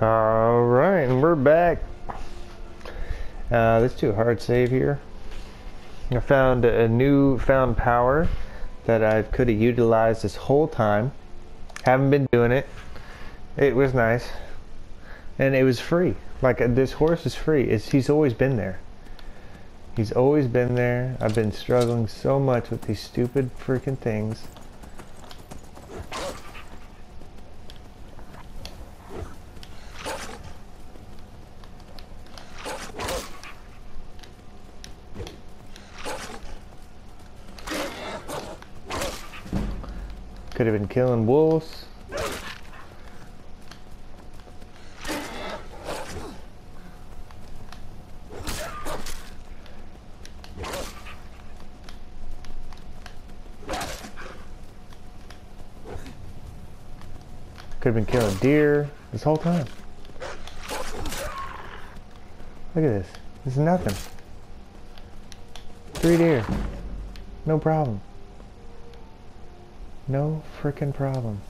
All right, and we're back. Uh, let's do a hard save here. I found a new found power that I could have utilized this whole time. Haven't been doing it. It was nice, and it was free. Like uh, this horse is free. It's he's always been there. He's always been there. I've been struggling so much with these stupid freaking things. Could have been killing wolves. Could have been killing deer this whole time. Look at this. This is nothing. Three deer. No problem. No freaking problem.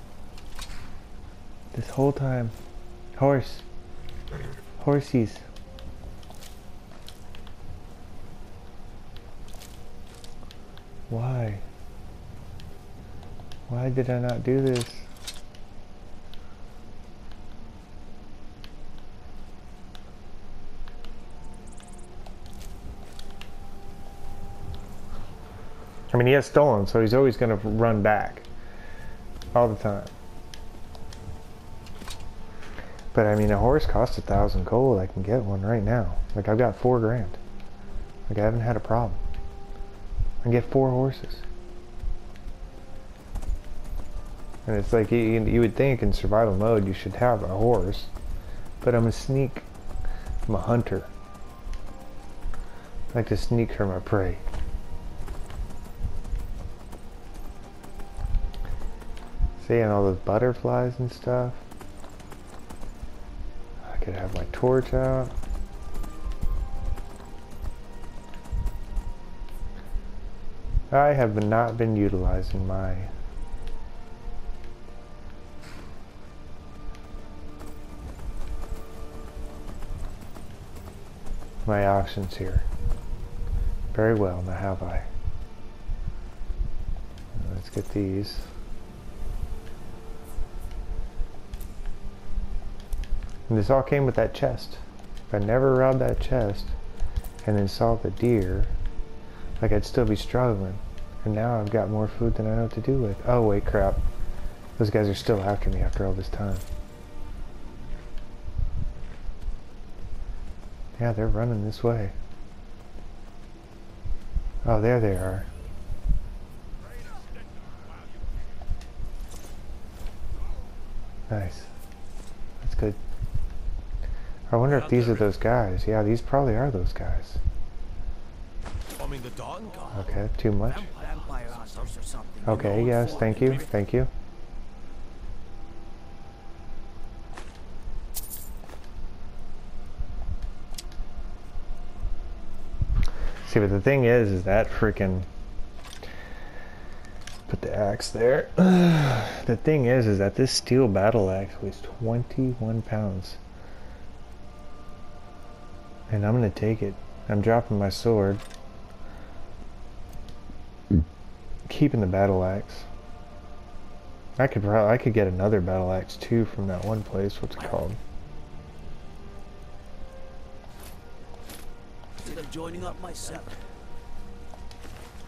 This whole time. Horse. Horsies. Why? Why did I not do this? I mean, he has stolen, so he's always going to run back. All the time. But I mean, a horse costs a thousand gold. I can get one right now. Like, I've got four grand. Like, I haven't had a problem. I can get four horses. And it's like, you, you would think in survival mode you should have a horse. But I'm a sneak. I'm a hunter. I like to sneak for my prey. Seeing all those butterflies and stuff. I could have my torch out. I have not been utilizing my my options here. Very well, now have I. Let's get these. And this all came with that chest. If I never robbed that chest and then saw the deer, like I'd still be struggling. And now I've got more food than I know what to do with. Oh wait, crap. Those guys are still after me after all this time. Yeah, they're running this way. Oh, there they are. Nice. I wonder if these are those guys. Yeah, these probably are those guys. Okay, too much. Okay, yes, thank you, thank you. See, but the thing is, is that freaking put the axe there. the thing is, is that this steel battle axe weighs 21 pounds. And I'm gonna take it. I'm dropping my sword. Keeping the battle axe. I could probably I could get another battle axe too from that one place. What's it called? joining up myself.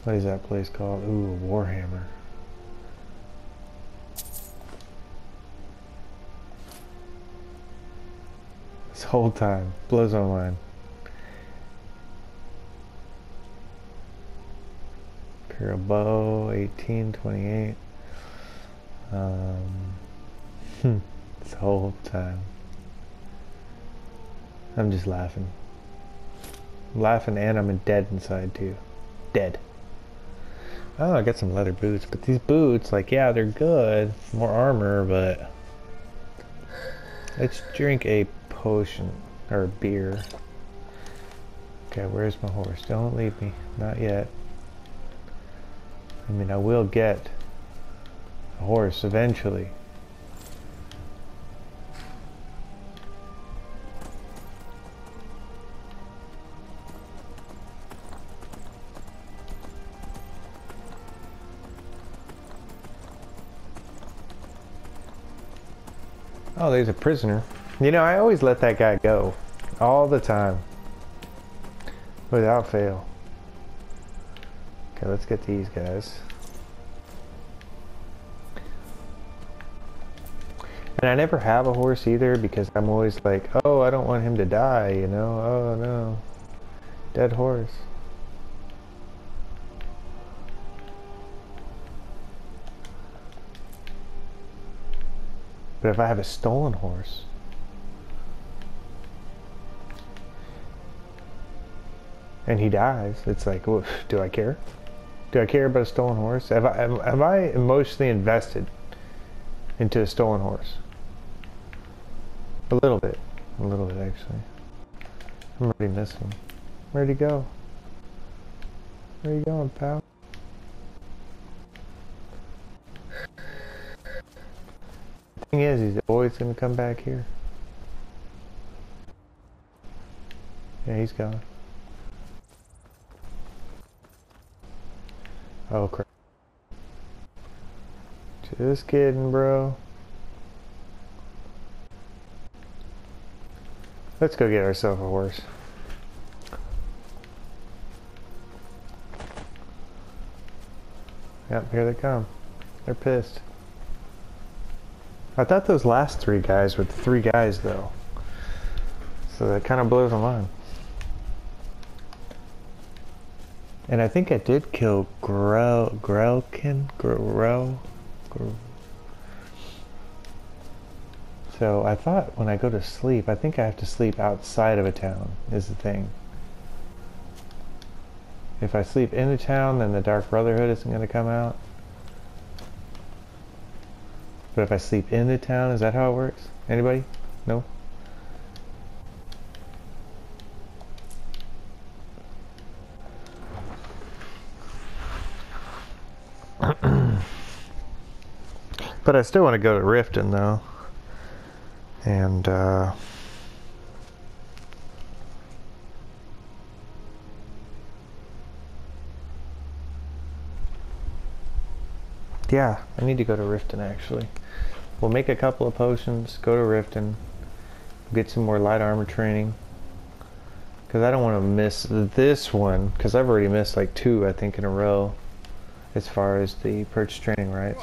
What is that place called? Ooh, Warhammer. This whole time blows my mind. Imperial bow, 1828. Um, hmm, this whole time. I'm just laughing. I'm laughing and I'm dead inside too. Dead. Oh, I got some leather boots, but these boots, like, yeah, they're good. More armor, but... Let's drink a potion, or a beer. Okay, where's my horse? Don't leave me. Not yet. I mean, I will get a horse eventually. Oh, there's a prisoner. You know, I always let that guy go. All the time. Without fail. Okay, let's get these guys. And I never have a horse either because I'm always like, oh, I don't want him to die, you know? Oh, no. Dead horse. But if I have a stolen horse, and he dies, it's like, do I care? Do I care about a stolen horse? Have I, am I emotionally invested into a stolen horse? A little bit. A little bit, actually. I'm already missing. Where'd he go? Where you going, pal? Thing is, he's always gonna come back here. Yeah, he's gone. Oh crap. Just kidding, bro. Let's go get ourselves a horse. Yep, here they come. They're pissed. I thought those last three guys were three guys, though. So that kind of blows my mind. And I think I did kill Grel Grelkin Grel. Grel. So I thought when I go to sleep, I think I have to sleep outside of a town. Is the thing. If I sleep in a town, then the Dark Brotherhood isn't going to come out. But if I sleep in the town, is that how it works? Anybody? No? But I still want to go to Riften though. And uh Yeah, I need to go to Riften actually. We'll make a couple of potions, go to Riften, get some more light armor training. Because I don't want to miss this one, because I've already missed like two, I think, in a row, as far as the purchase training rights.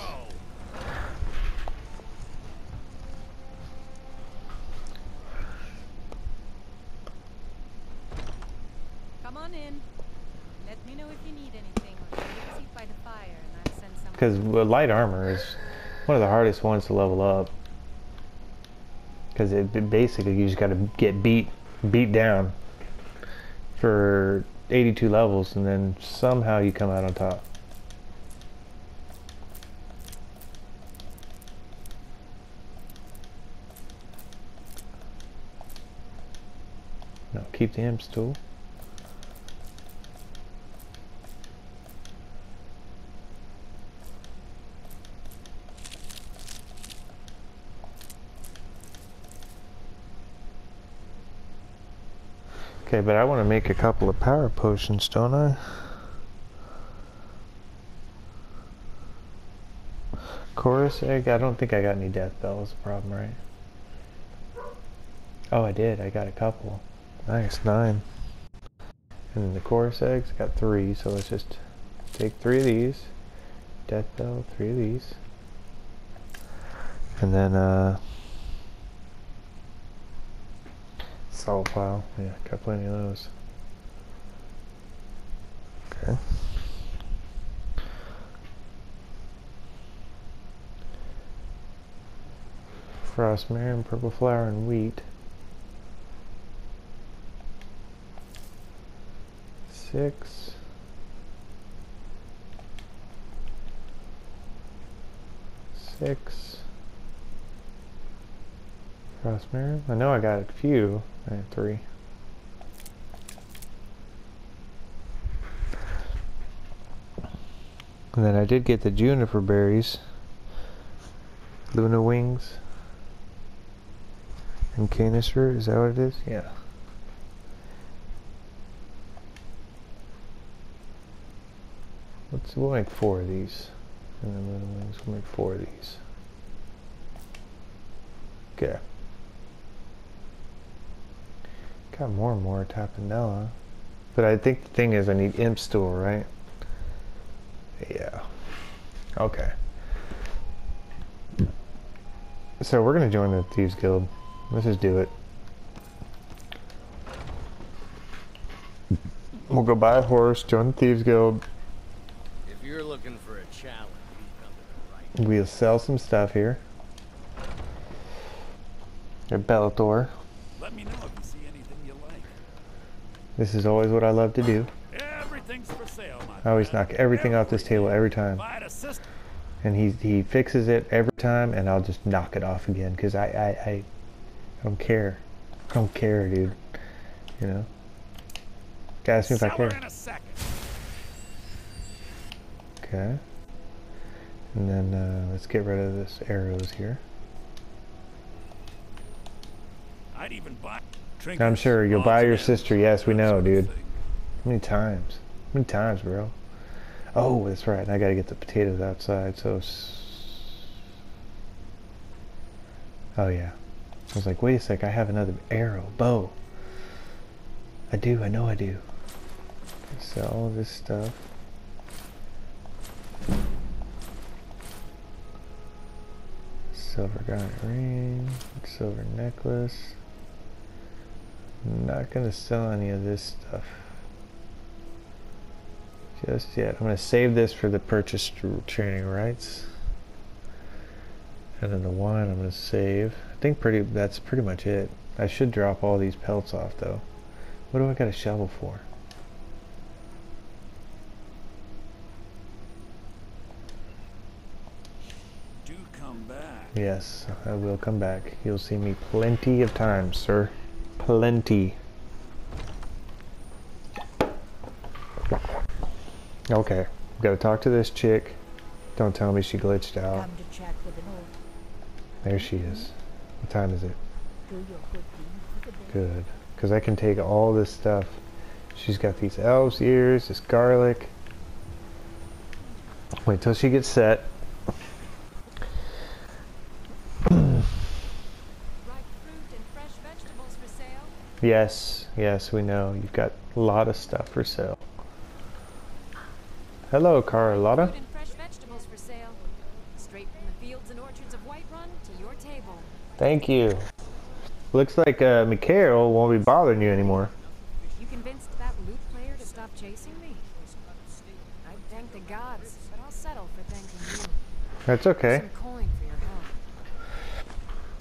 Because light armor is one of the hardest ones to level up. Because it, it, basically you just got to get beat beat down for 82 levels and then somehow you come out on top. No, keep the imp stool. Okay, but I want to make a couple of power potions, don't I? Chaurus egg? I don't think I got any death bells. problem, right? Oh, I did. I got a couple. Nice, nine. And then the Chaurus eggs, got three, so let's just take three of these. Death bell, three of these. And then, uh, Salt pile. Yeah, got plenty of those. Okay. Frost Mirriam, purple flower, and wheat. Six. Six. Frost Mirriam. I know I got a few. I have three. And then I did get the juniper berries, Luna wings, and canister. Is that what it is? Yeah. Let's we'll make four of these, and then Luna wings. We'll make four of these. Okay. Got more and more Tapanella. But I think the thing is I need Imp Stool, right? Yeah. Okay. So we're gonna join the Thieves Guild. Let's just do it. We'll go buy a horse, join the Thieves Guild. If you're looking for a challenge, you come to the right. We'll sell some stuff here. At Belethor. This is always what I love to do. Everything's for sale, my I always knock everything off this table every time. Find a system. And he, he fixes it every time and I'll just knock it off again because I, I, I, I don't care. I don't care, dude. You know? Ask me if I care. in a second. Okay. And then uh, let's get rid of this arrows here. I'd even buy. I'm sure you'll buy your sister. Yes, we know, dude. How many times? How many times, bro? Oh, that's right. I gotta get the potatoes outside. So. Oh yeah. I was like, wait a sec. I have another arrow, bow. I do. I know I do. Sell all this stuff. Silver garnet ring, silver necklace. Not gonna sell any of this stuff just yet. I'm gonna save this for the purchase training rights. And then the wine I'm gonna save. I think pretty that's pretty much it. I should drop all these pelts off though. What do I got a shovel for? Do come back. Yes, I will come back. You'll see me plenty of times, sir. Plenty. Okay, gotta talk to this chick. Don't tell me she glitched out. Come to chat with an old. There she is. What time is it? Do your good deed for the day. Good. Because I can take all this stuff. She's got these elves ears, this garlic. Wait till she gets set. Ripe fruit and fresh vegetables for sale. Yes, yes, we know. You've got a lot of stuff for sale. Hello, Carlotta. Fruit and fresh vegetables for sale. Straight from the fields and orchards of Whiterun to your table. Thank you. Looks like uh, Mikael won't be bothering you anymore. You convinced that lute player to stop chasing me? I thank the gods, but I'll settle for thanking you. That's okay. Some coin for your help.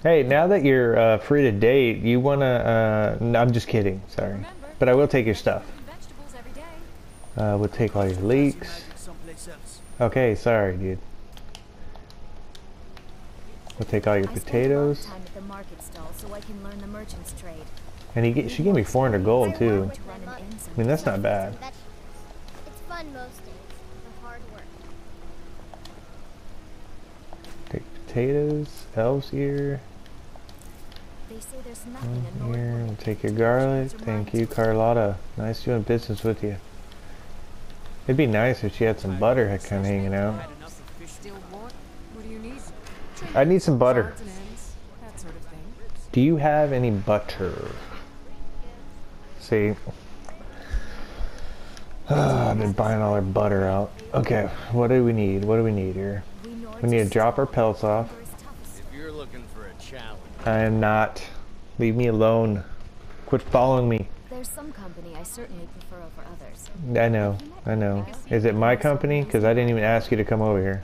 Hey, now that you're uh, free to date, you wanna? Uh, no, I'm just kidding. Sorry, Remember, but I will take your stuff. fruit and vegetables every day. Uh, we'll take all your leeks. Okay, sorry, dude. We'll take all your I potatoes. long time at the market stall so I can learn the merchant's trade. And he she gave me 400 gold too. To run an inn I mean, that's not bad. It's fun most days. The hard work. Take potatoes, elves ear, They say there's nothing in one here. We'll take your garlic. Thank you, Carlotta. Nice doing business with you. It'd be nice if she had some butter kind of hanging out. Still want? What do you need? I need some butter. Odds and ends, that sort of thing. Do you have any butter? See, I've been buying all our butter out. Okay, what do we need? What do we need here? We, need to drop our strong, pelts off. we're as tough as If you're looking for a challenge, I am not. Leave me alone. Quit following me. There's some company I certainly prefer over others. I know, I know. Is it my company? Because I didn't even ask you to come over here.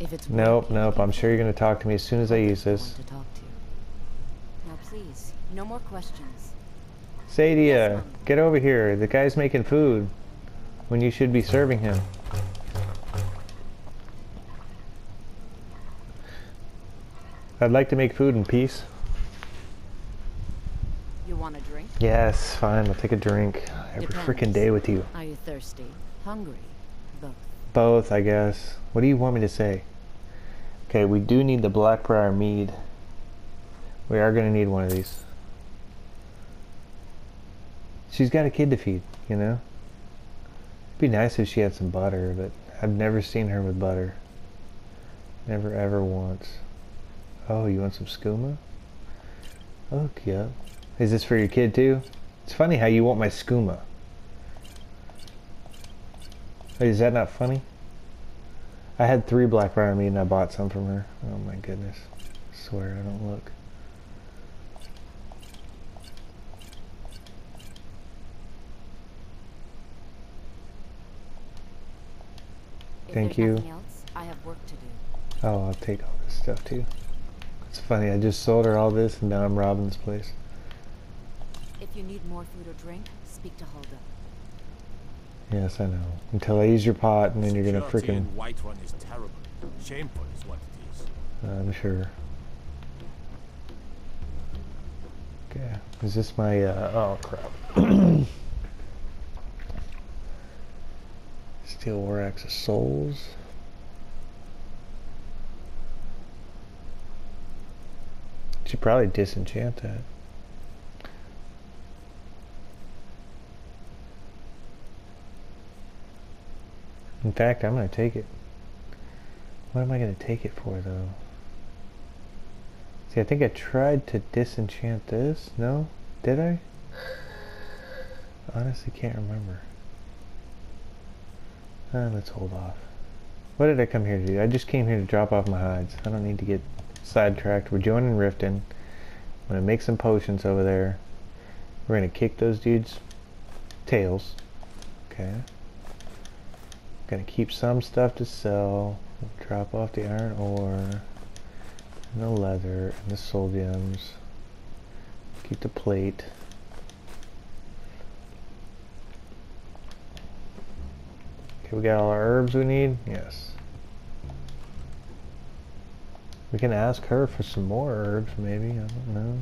If it's Nope, nope. I'm sure you're going to talk to me as soon as I use this. to talk to. Now please, no more questions. Saadia, get over here. The guy's making food when you should be serving him. I'd like to make food in peace. You want a drink? Yes, fine. I'll take a drink every freaking day with you. Are you thirsty? Hungry? Both. Both, I guess. What do you want me to say? Okay, we do need the Blackbriar mead. We are going to need one of these. She's got a kid to feed, you know? It'd be nice if she had some butter, but I've never seen her with butter. Never ever once. Oh, you want some skooma? Okay. Is this for your kid too? It's funny how you want my skooma. Is that not funny? I had three black meat and I bought some from her. Oh my goodness. I swear I don't look. If Thank you. else, I have work to do. Oh, I'll take all this stuff too. It's funny, I just sold her all this and now I'm robbing this place. If you need more food or drink, speak to Hulda. Yes, I know. Until I use your pot and then you're gonna freaking... in Whiterun is terrible. Shameful is what it is. I'm sure. Okay, is this my, uh, oh crap. Steel War Axe of Souls. Should probably disenchant that. In fact, I'm gonna take it. What am I gonna take it for though? See, I think I tried to disenchant this. No? Did I? Honestly, can't remember. Uh, let's hold off. What did I come here to do? I just came here to drop off my hides. I don't need to get sidetracked. We're joining Riften. I'm gonna make some potions over there. We're gonna kick those dudes' tails. Okay. Gonna keep some stuff to sell. Drop off the iron ore, and the leather, and the soul gems. Keep the plate. Okay, we got all our herbs we need? Yes. We can ask her for some more herbs, maybe. I don't know.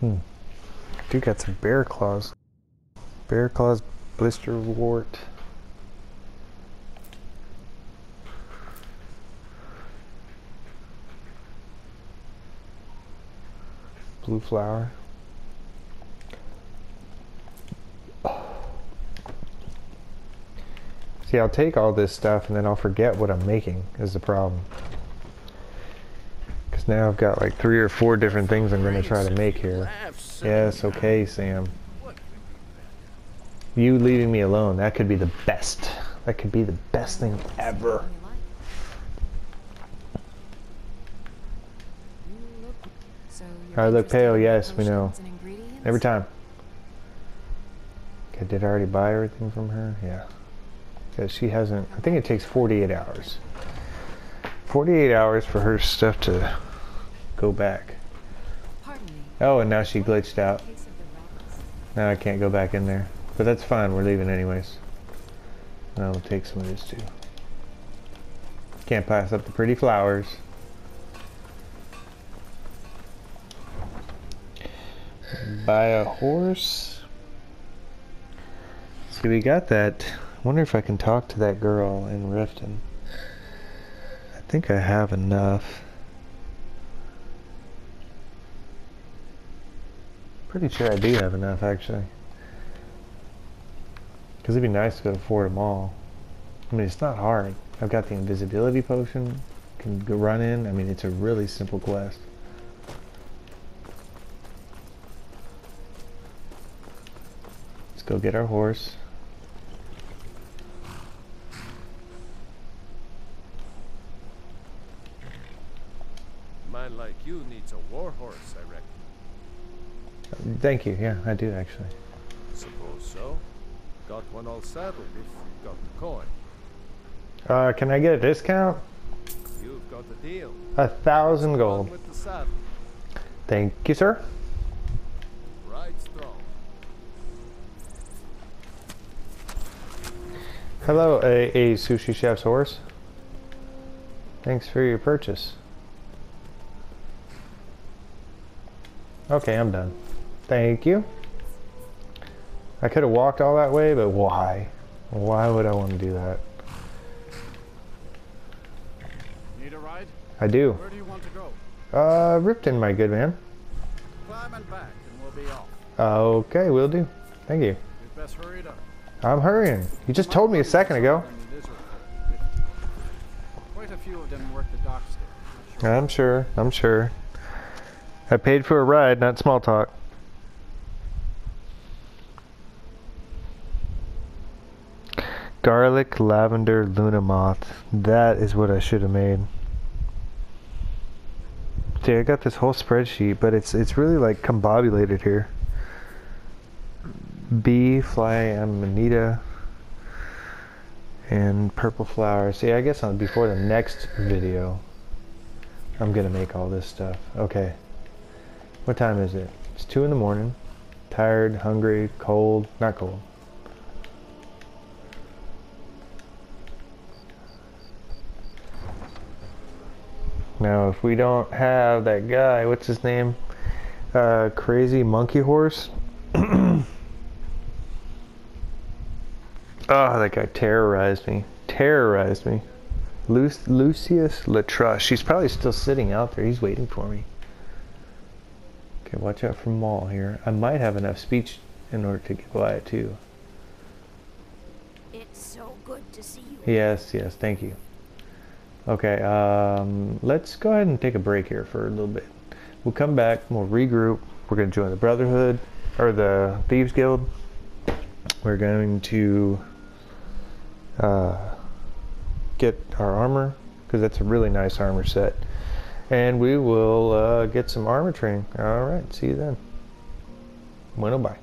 Hmm. Dude got some bear claws. Bear claws, blisterwort. Blue flower. See, I'll take all this stuff and then I'll forget what I'm making is the problem. Because now I've got like three or four different things I'm going to try to make here. Yes, okay, Sam. You leaving me alone, that could be the best. That could be the best thing ever. I look pale, yes, we know. Every time. Okay, did I already buy everything from her? Yeah. Because she hasn't, I think it takes 48 hours. 48 hours for her stuff to go back. Oh, and now she glitched out. Case of the rabbits. Now I can't go back in there. But that's fine, we're leaving anyways. Now we'll take some of this too. Can't pass up the pretty flowers. Buy a horse. See, we got that. Wonder if I can talk to that girl in Riften. I think I have enough. Pretty sure I do have enough, actually. Because it'd be nice to go to Fort them all. I mean, it's not hard. I've got the invisibility potion. Can go run in. I mean, it's a really simple quest. Let's go get our horse. Man like you needs a war horse, I reckon. Thank you. Yeah, I do actually. Suppose so. Got one all saddled if you've got the coin. Uh, can I get a discount? You've got the deal. A thousand gold. Thank you, sir. Right strong. Hello, a, a sushi chef's horse. Thanks for your purchase. Okay, I'm done. Thank you. I could have walked all that way, but why? Why would I want to do that? Need a ride? I do. Where do you want to go? Uh, Riften, my good man. Climb and back, and we'll be off. Okay, we'll do. Thank you. You'd best hurry it up. I'm hurrying. You just told me a second ago. And lizard folk. Quite a few of them work the docks there. I'm sure. I'm sure. I paid for a ride, not small talk. Garlic, lavender, Luna moth. That is what I should have made. See, I got this whole spreadsheet, but it's it's really like combobulated here. Bee, fly, amanita, and purple flower. See, I guess on before the next video, I'm gonna make all this stuff. Okay. What time is it? It's two in the morning. Tired, hungry, cold. Not cold. Now, if we don't have that guy, what's his name? Uh, crazy monkey horse. oh, that guy terrorized me. Terrorized me. Lu Lucius Latrush. He's probably still sitting out there. He's waiting for me. Okay, watch out for Maul here. I might have enough speech in order to get by it too. It's so good to see you. Yes, yes, thank you. Okay, um, let's go ahead and take a break here for a little bit. We'll come back, we'll regroup. We're going to join the Brotherhood, or the Thieves Guild. We're going to uh, get our armor, because that's a really nice armor set. And we will uh, get some armor training. Alright, see you then. Bueno, bye.